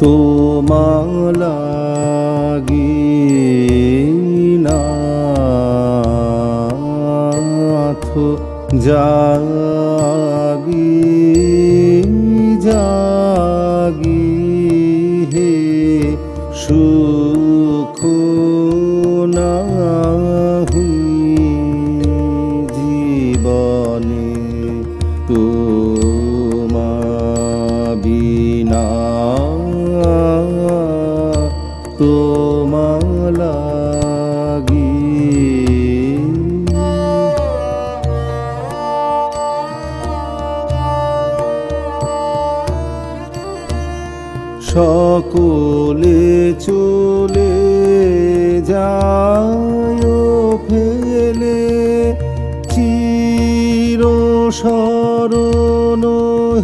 তোমালা নাথ জাগি জাগি হে সু তোমা লাগি সকলে চলে যায় ফেলে চির শরণ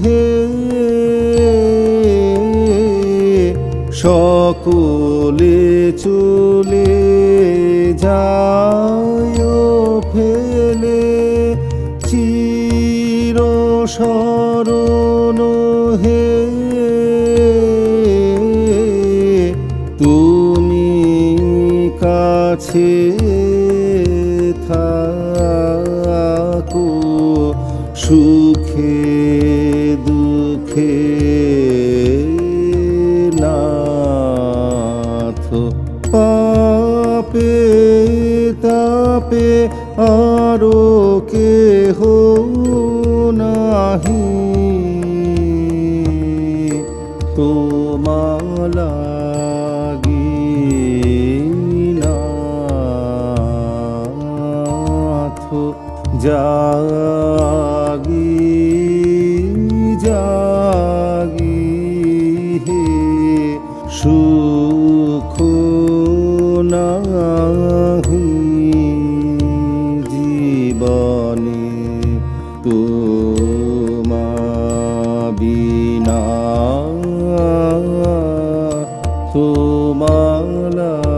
হে সকলে চলে চলে যায় ফেলে। চির শরণ হে তুমি কাছে পাপে তাপে আরও কেহ নাহি। তোমালাগি নাথ জাগি জাগি হে সুখ নাহি জীবনে তোমা বিনা তোমালা